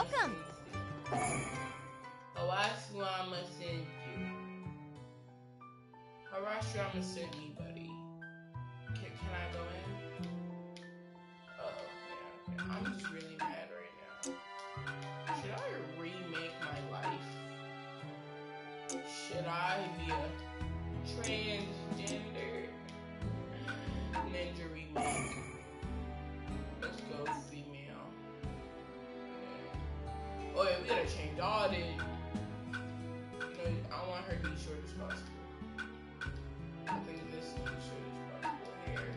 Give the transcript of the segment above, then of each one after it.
Welcome. Arashiyama sent you. Arashiyama sent me, we gotta change all the. You know, I want her to be short as possible. I think this is as short as possible hair.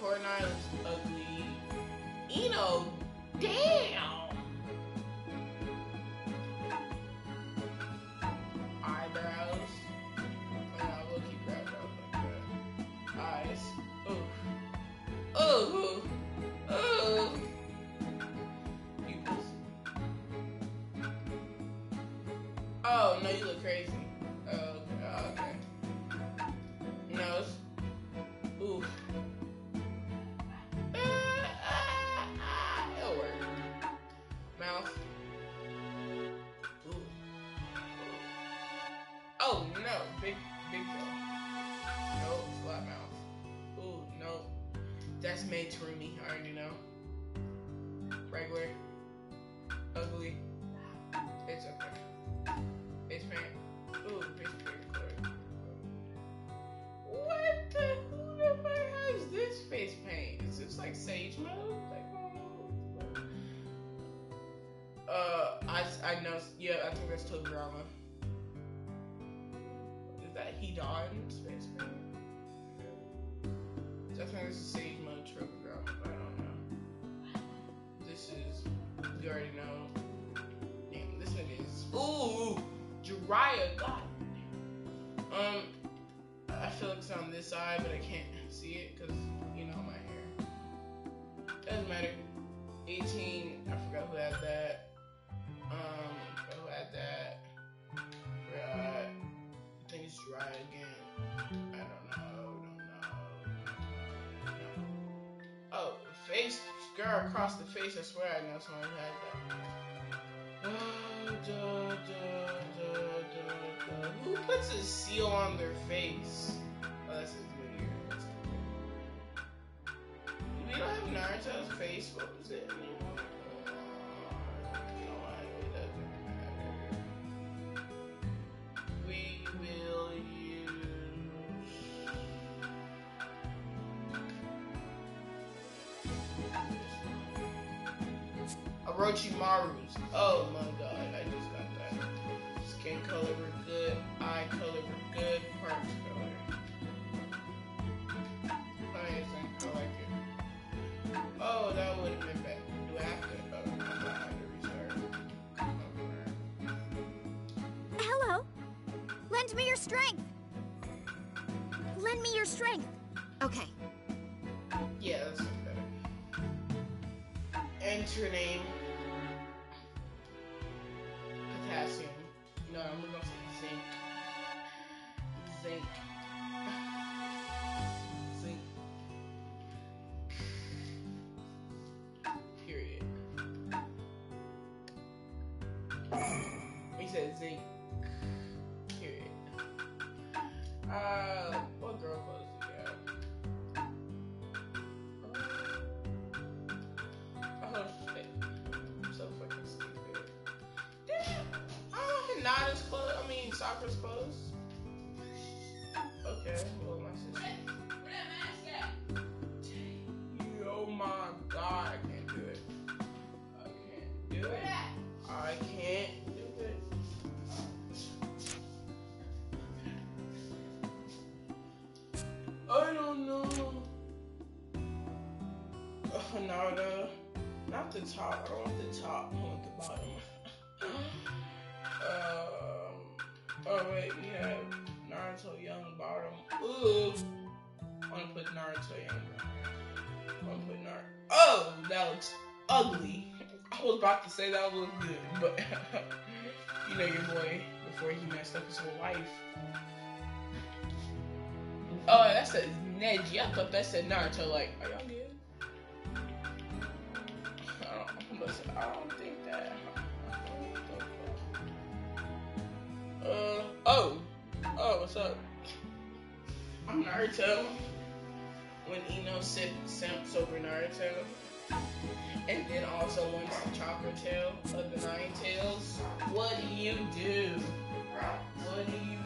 Coronai looks ugly. Eno, Togurama. Is that Hedon's face paint? Definitely face. Girl across the face. I swear I know someone who had that. Who puts a seal on their face? Oh, that's his New Year. We don't have Naruto's face. What was it? Oh my god, I just got that. Skin color were good, eye color were good, parts color. Amazing, I like it. Oh, that would have been. Do I have to? Oh, I have to restart. Oh, Hello. Lend me your strength. Said zinc. Period. Uh, what girl clothes do you have? Oh shit. I'm so fucking stupid. Damn! I don't have Nana's clothes. I mean, Sakura's The top. Don't want the top. I want the bottom. um. Oh wait, we have Naruto Young bottom. Ooh. I want to put Naruto Young. I want to put Naruto. Oh, that looks ugly. I was about to say that looked good, but you know your boy before he messed up his whole life. Oh, that says Neji. I thought that said Naruto. Like, are y'all good? I don't, think that. Uh oh, oh, what's up? I'm Naruto. When sip, simps over Naruto, and then also wants the chakra tail of the nine tails. What do you do? What do you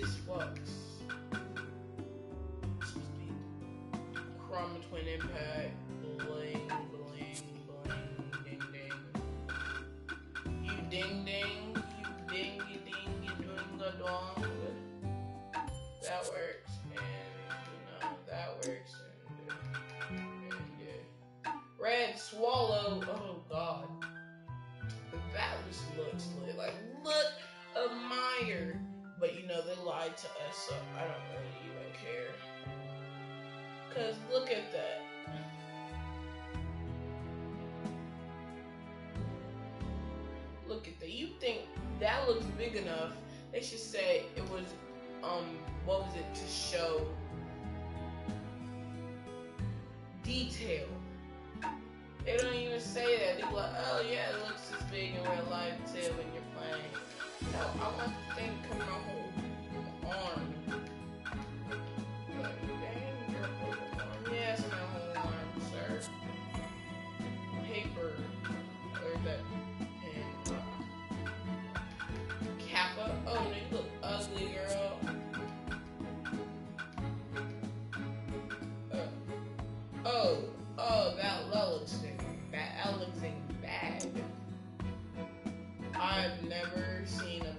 This works. Chrome Twin Impact, big enough? They should say it was, um, what was it to show detail. They don't even say that. They're like, oh yeah, it looks this big in real life too when you're playing. No, I want the thing to come oh, oh, that, looks. That looks bad. I've never seen a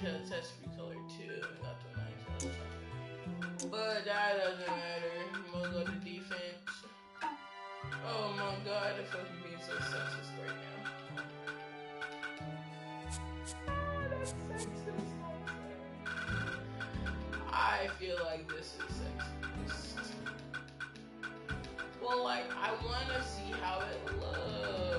tail accessory color too. Nine tail accessory. But that doesn't matter. We'll go to defense. Oh my god, I feel like being so sexist right now. I feel like this is sexist. Well, like, I want to see how it looks.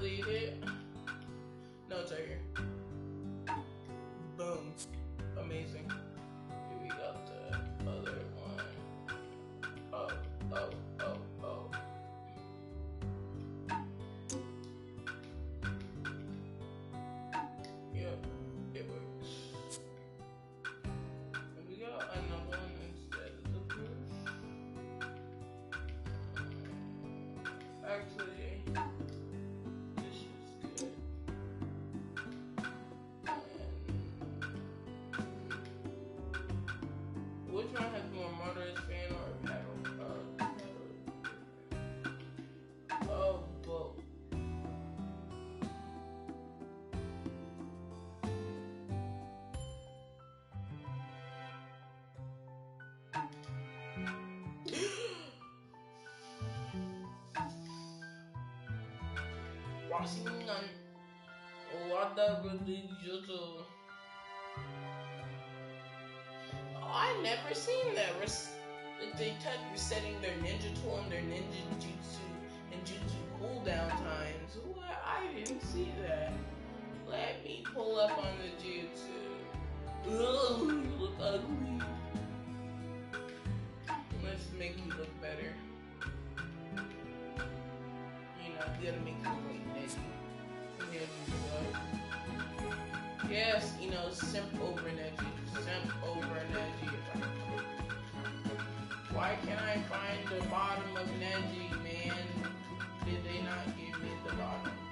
Delete it? No, here. Boom. Amazing. Here we got the other one. Oh, oh, oh, oh. Yep, it works. And we got another one instead of the push. Actually, Washington. Wada religioso. Oh, I never seen that. They touch resetting their ninja tool and their ninja jutsu and jutsu cooldown times. What? I didn't see that. Let me pull up on the jutsu. Ugh, you look ugly. Let's make you look better. You know, gotta make you look Yes, you know, simp over Neji. Simp over Neji. Why can't I find the bottom of Neji, man? Did they not give me the? Bottom.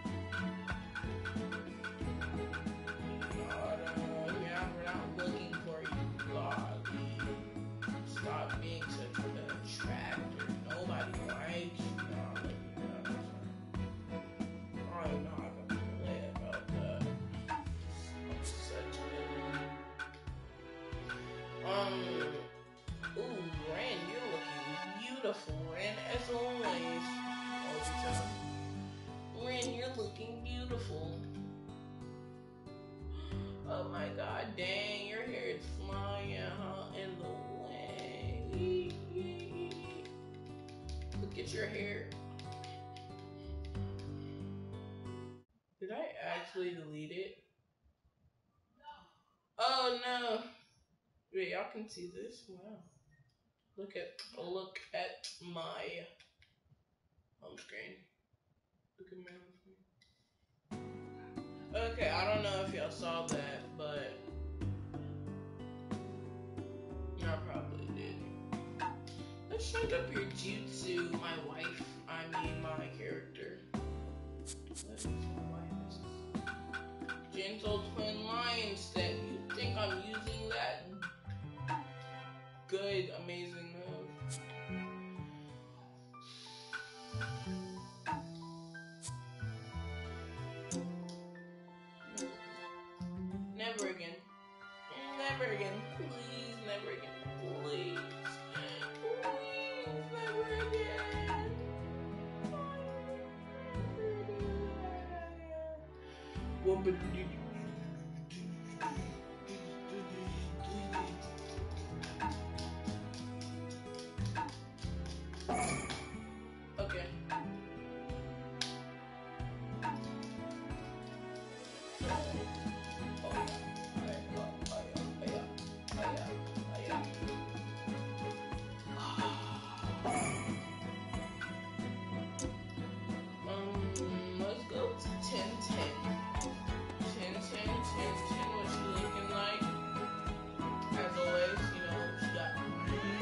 Looking beautiful. Oh my god, dang, your hair is flying huh, in the way. Look at your hair. Did I actually delete it? Oh no! Wait, y'all can see this? Wow. Look at look at my home screen. Look at my. Okay, I don't know if y'all saw that, but y'all probably did. Let's shake up your jutsu, my wife. I mean my character. Gentle twin lion step. You think I'm using that good, amazing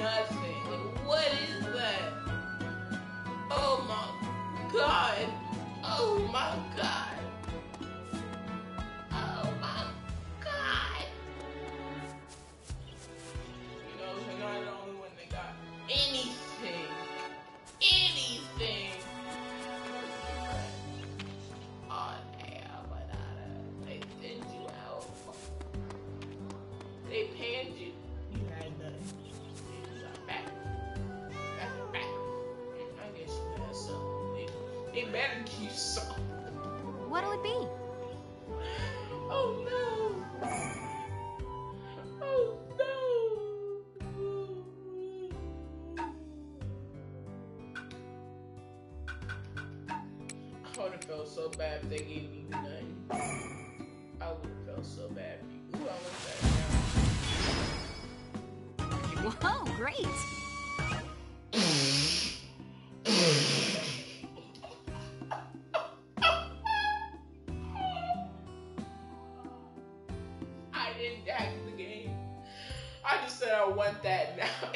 nothing. Like, what is that? Oh my god. Oh my god. want that now.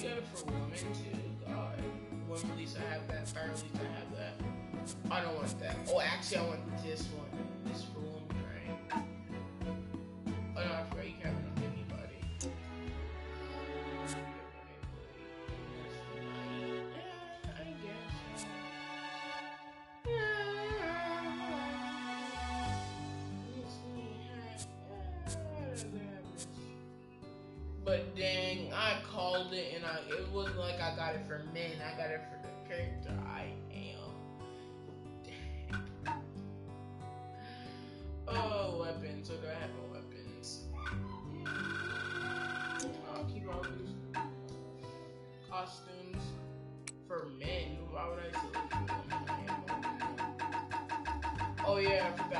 Jesus. I called it, and I, it wasn't like I got it for men. I got it for the character I am. oh, weapons. What do I have on weapons? I'll keep all these costumes for men. Why would I? Oh yeah, I forgot.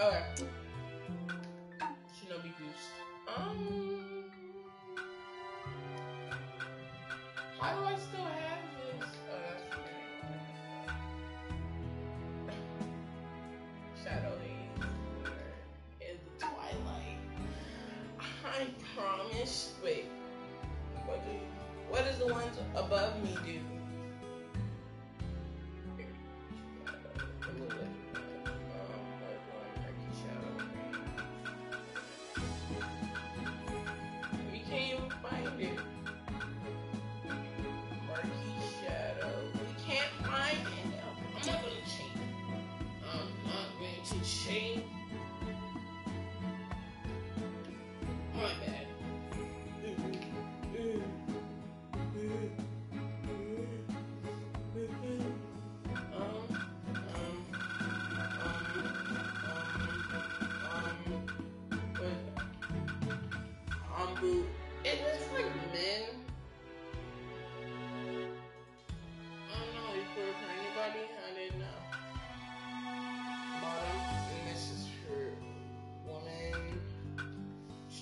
Okay. Shinobi Boost. Um. How do I still have this? Oh, Uh, Shadow in the twilight. I promise. Wait. What, do you, what does the ones above me do?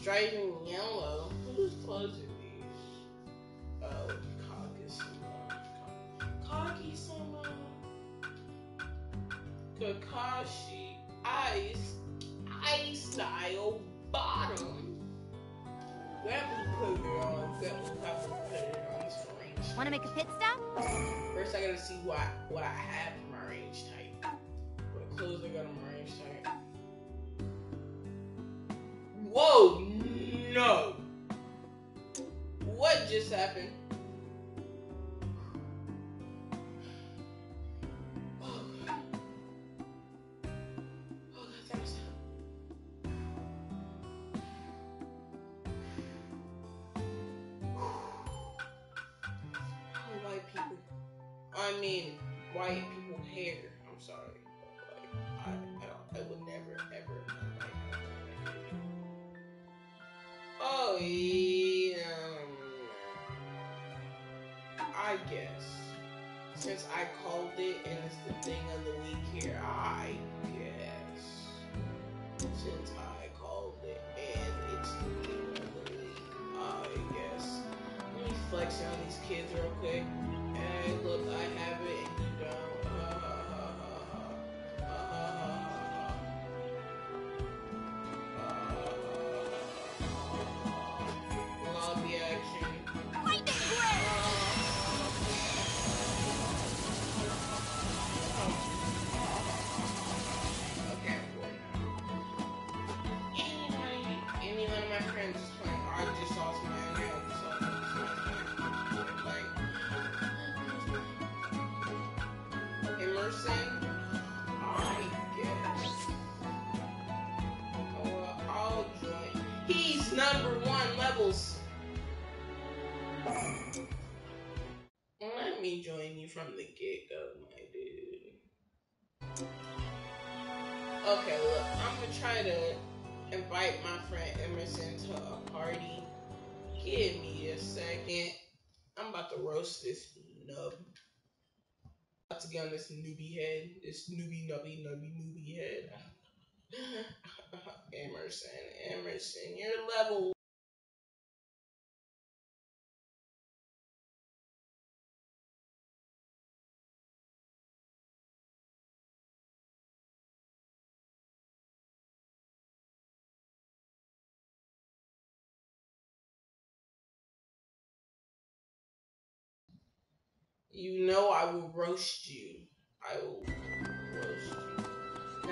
striped yellow. Who's closing these? Oh, Kakisuma. Kakisuma. Kakashi Ice. Ice style bottom. Grandpa put it on. Grandpa put it on. Wanna make a pit stop? First, I gotta see what what I have. just happened. Let me flex on these kids real quick. Hey, look, I have number one levels. Let me join you from the get go, my dude. Okay, look, I'm gonna try to invite my friend Emerson to a party. Give me a second. I'm about to roast this nub. About to get on this newbie head, this newbie nubby nubby newbie head. Emerson, Emerson, you're level You know I will roast you. I will.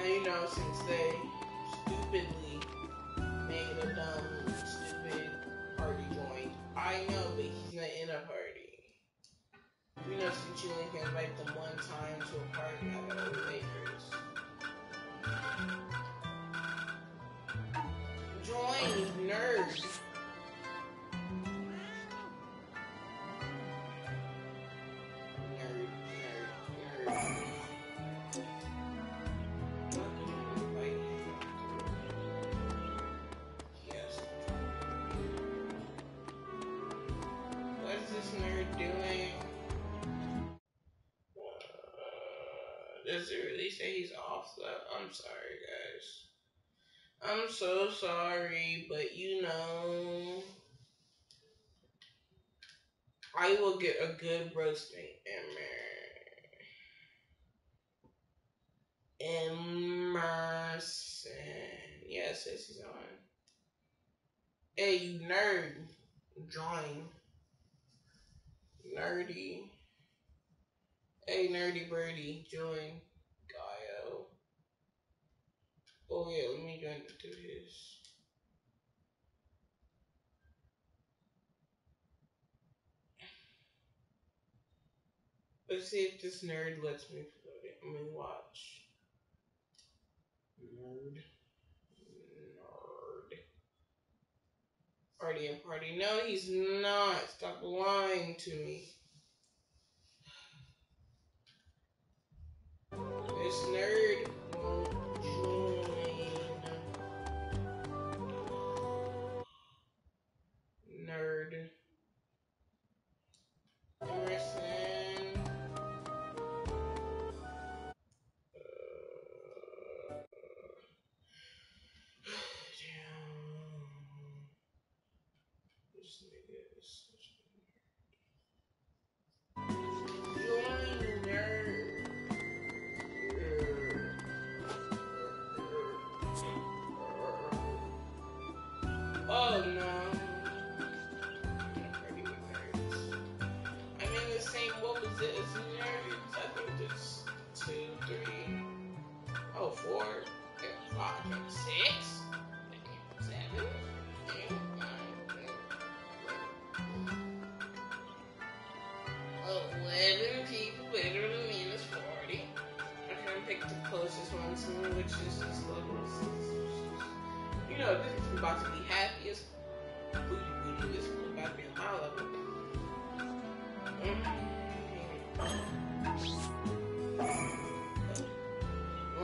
Now you know since they stupidly made a dumb, stupid party joint. I know, but he's not in a party. You know since you only can invite them one time to a party, I gotta invite hers. Join, you Does it really say he's off the? I'm sorry, guys. I'm so sorry, but you know, I will get a good roasting, Emer. Emerson. Yeah, it says he's on. Hey, you nerd. Join. Nerdy. Hey, nerdy birdie. Join. Gaio. Oh, yeah, let me join to his. Let's see if this nerd lets me play. Let me watch. Nerd. Nerd. Party and party. No, he's not. Stop lying to me. This nerd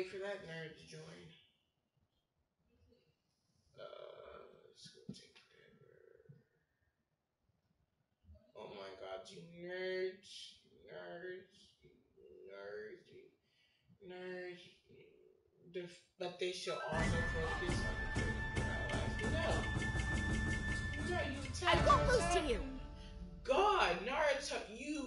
wait for that nerd to join. Uh, oh my god, you nerds, nerds, nerds, nerds. But they should also focus on the No! No, you I won't lose to you! God, Naruto, you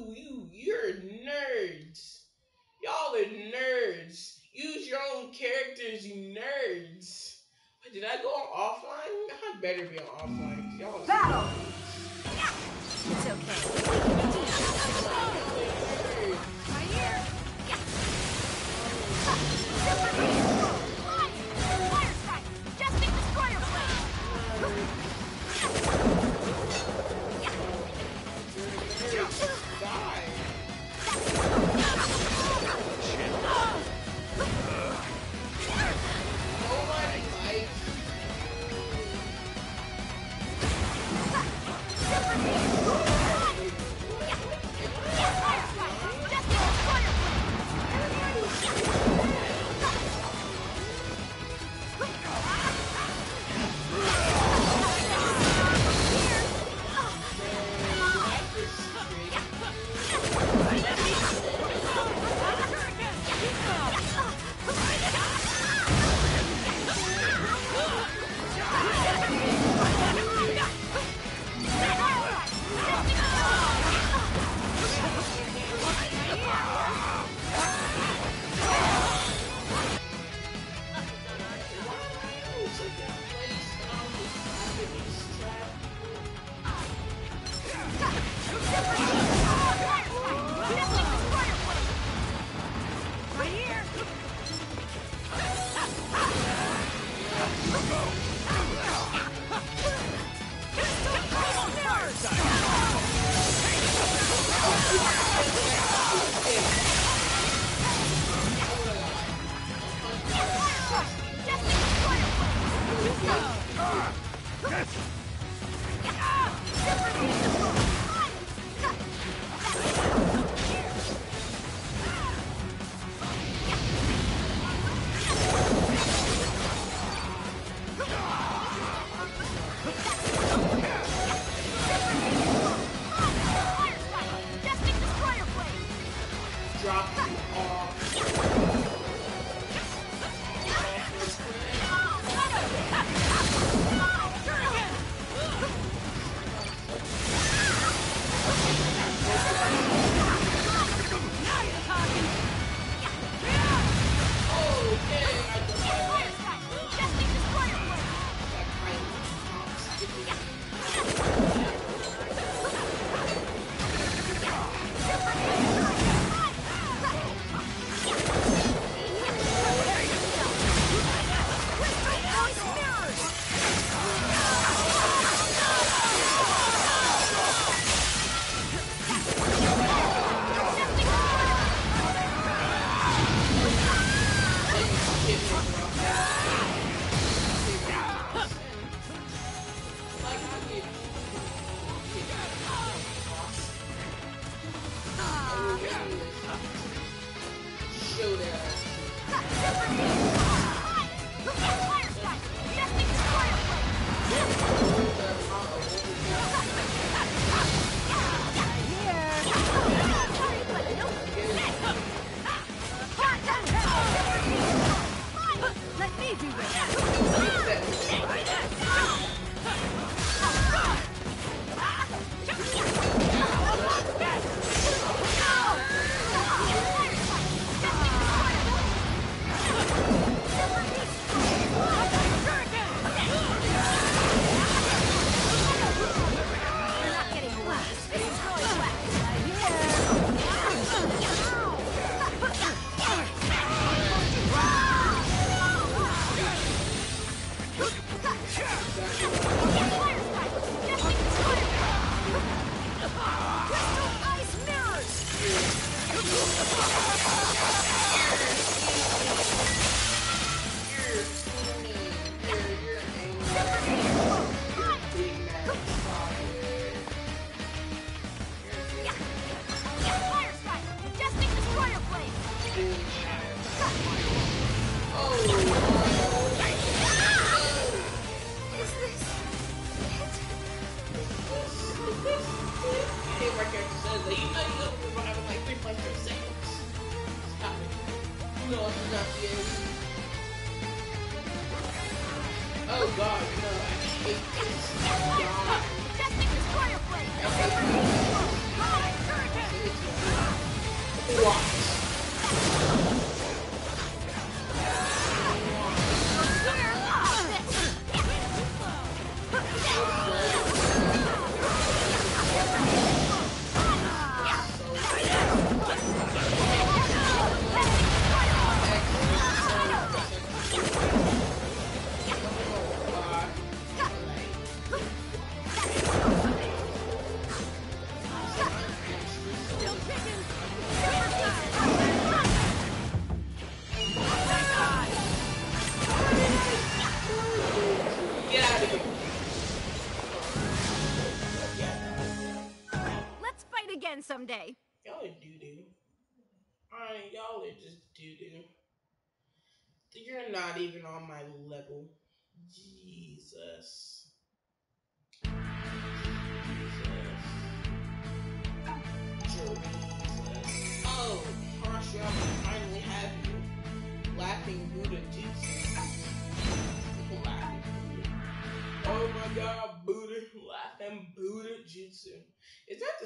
Did I go on offline? I better be on offline. Y'all. Battle. Yeah. It's okay.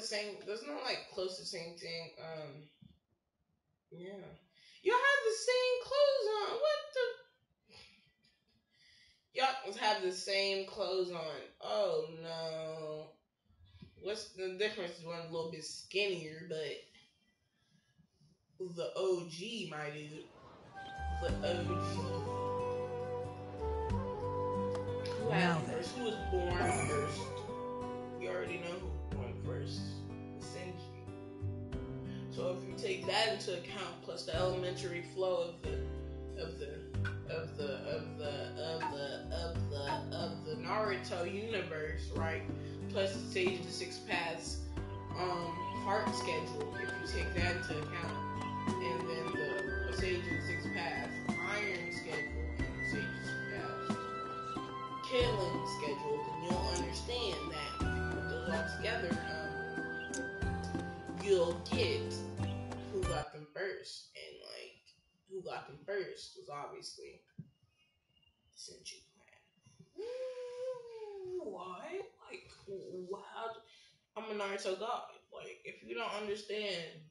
Same? Doesn't that like close to the same thing? Um, yeah. Y'all have the same clothes on. What the? Y'all have the same clothes on. Oh no. What's the difference? One a little bit skinnier, but the OG, my dude. The OG. Who Now first? Who was born first? You already know who first. So if you take that into account, plus the elementary flow of the of the of the of the of the of the of the Naruto universe, right? Plus the Sage of the Six Paths um heart schedule, if you take that into account, and then the Sage of the Six Paths iron schedule and the Sage of the Six Paths killing schedule, then you'll understand that if you put those all together, you'll get who got them first. And like who got them first was obviously the Senju clan. What? Like wow I'm a Naruto god. Like if you don't understand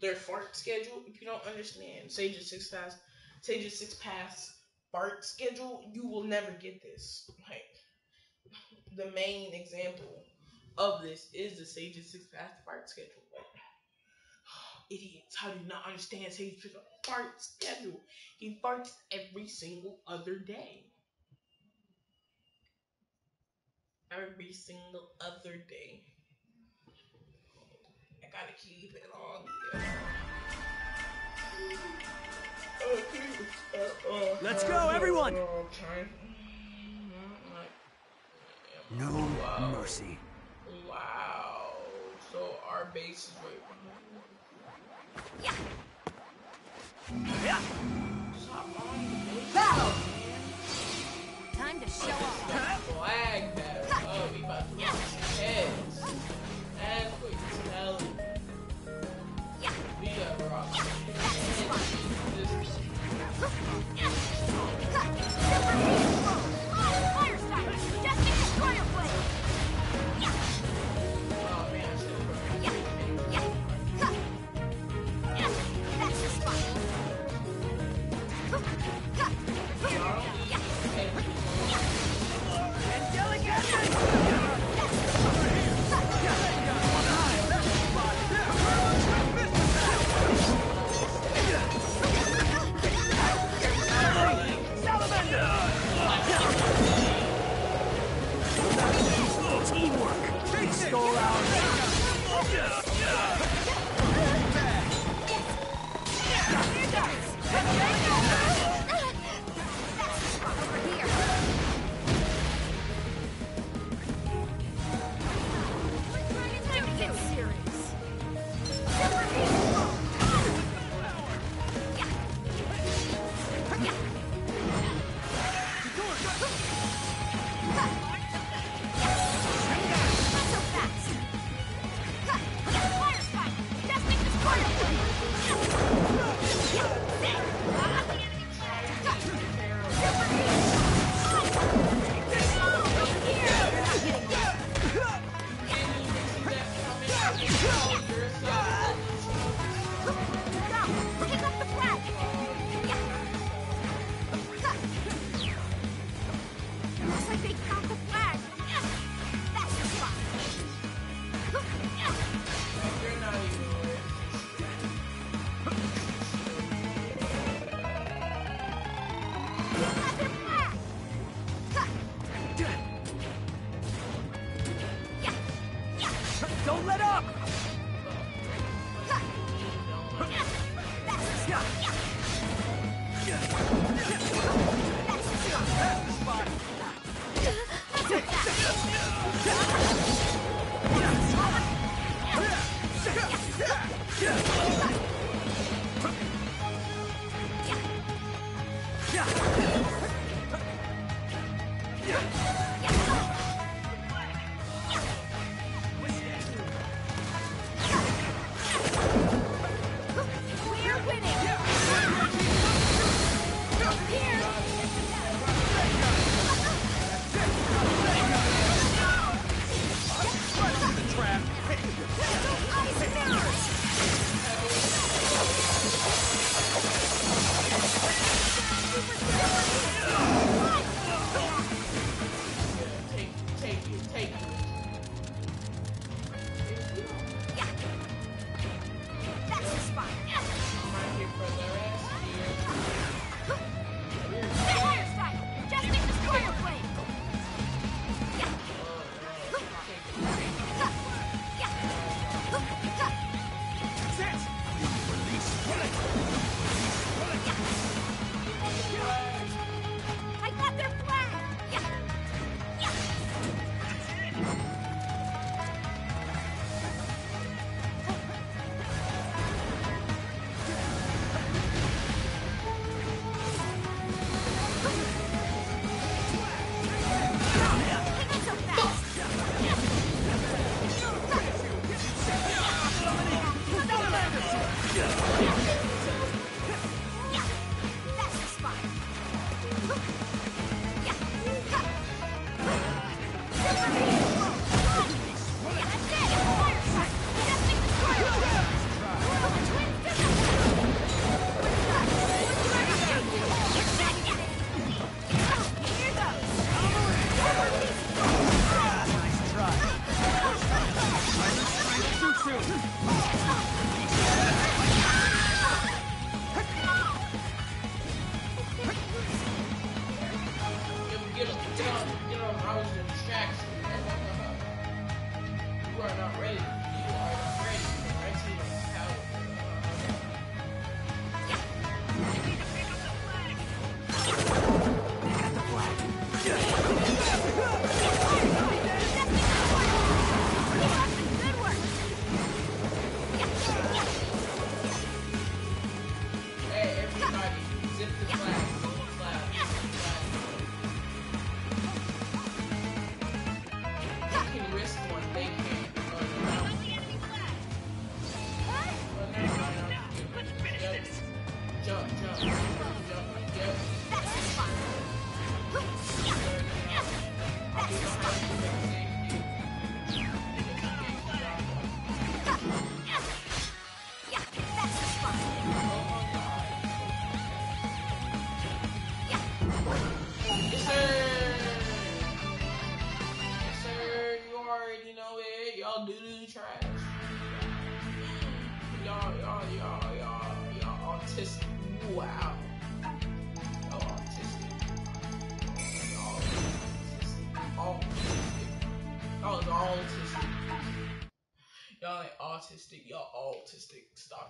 their fart schedule, if you don't understand Sage of Six Paths Sage of Six Paths fart schedule, you will never get this. Like the main example of this is the Sage of Six Paths fart schedule. Like, idiots, how do you not understand Sage of Six Paths fart schedule? He farts every single other day. Every single other day. I gotta keep it on. Yeah. Let's go, everyone! No Wow. mercy. Wow. So our base is right Battle! Time to show off. Flag. Oh, we about to lose heads. And quick tell we got rock. That's fine.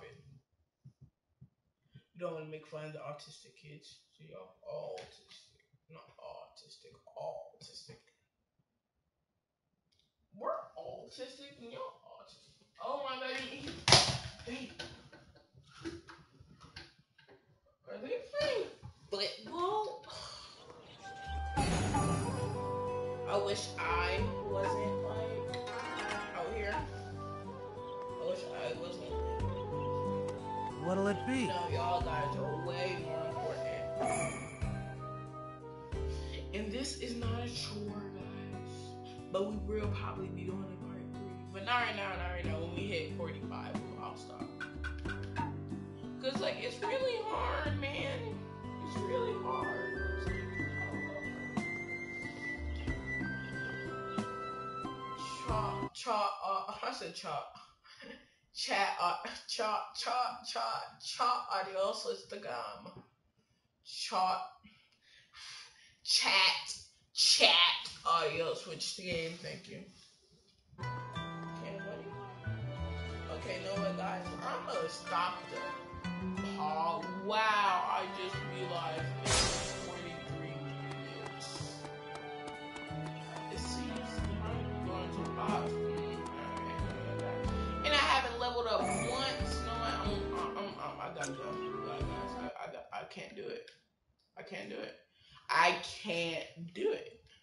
It. You don't want to make fun of the autistic kids. So y'all autistic. Not autistic. all Autistic. We're all autistic and y'all autistic. Oh my baby. Hey. Are they playing football? I wish I wasn't What'll it be? No, y'all guys are way more important. And this is not a chore, guys. But we will probably be doing a part three. But not right now, not right now. When we hit 45, I'll stop. Cause like it's really hard, man. It's really hard. Cha, cha, uh, I said cha. Chat, uh, cha, cha, cha, cha, adios, Instagram. Chat, chat, chat, audio. switch the game, thank you. Okay, buddy. Okay, know what, guys? I'm gonna stop the Oh, wow, I just realized it's 43 minutes. It seems I'm going to pause. I'm, I gotta guys, I, I, I can't do it. I can't do it. I can't do it.